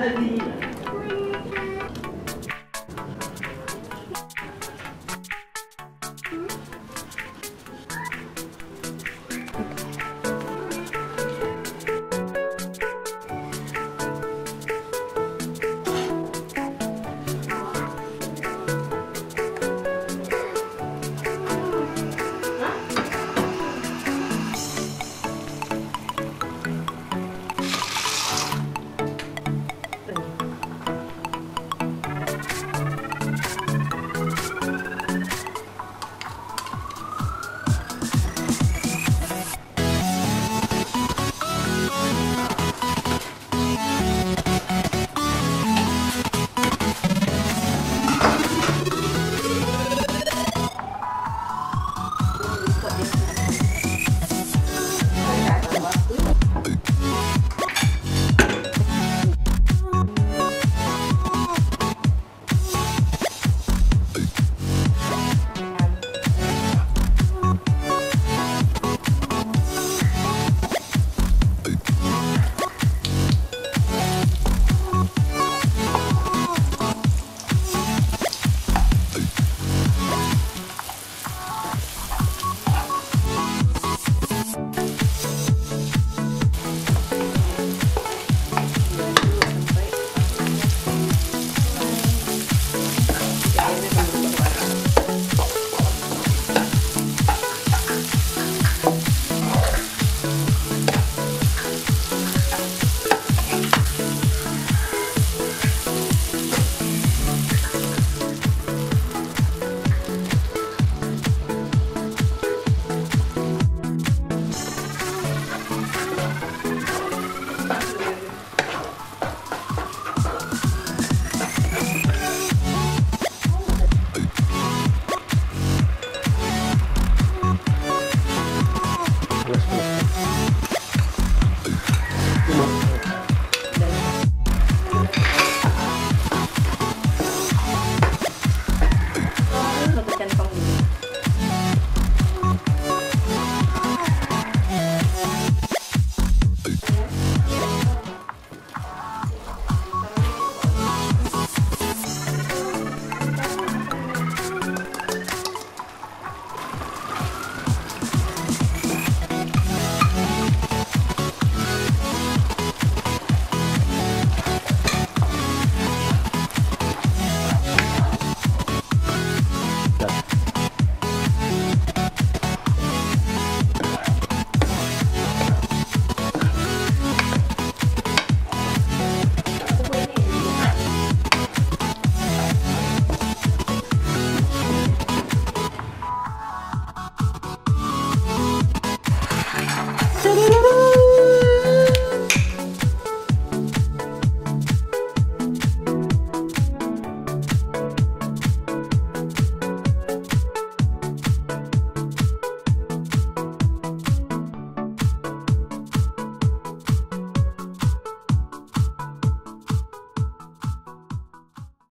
هذه